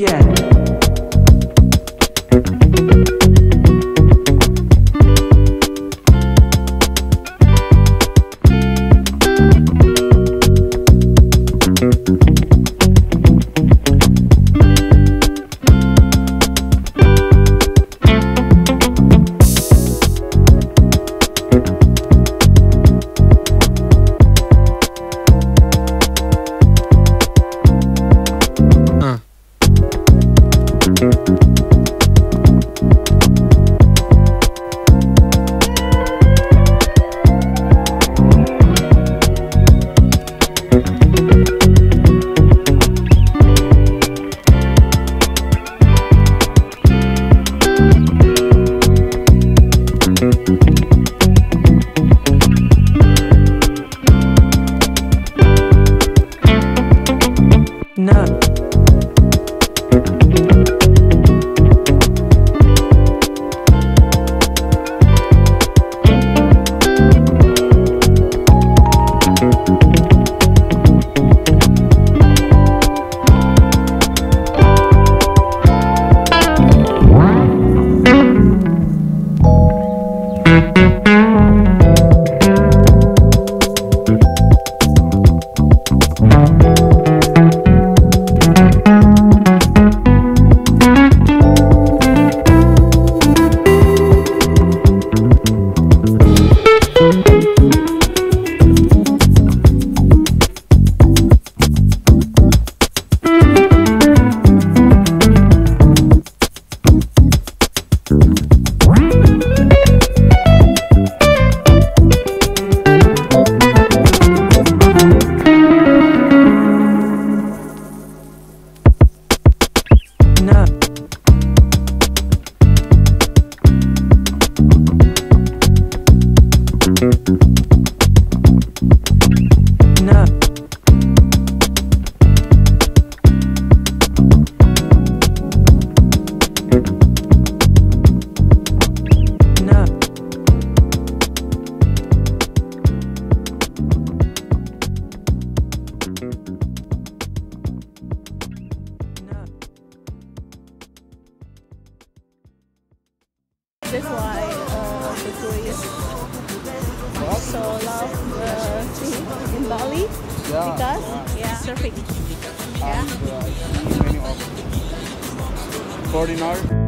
Yeah. No. That's why uh, the tourists also love uh, thing in Bali Yeah. because yeah, surfing. And, uh, many of foreigners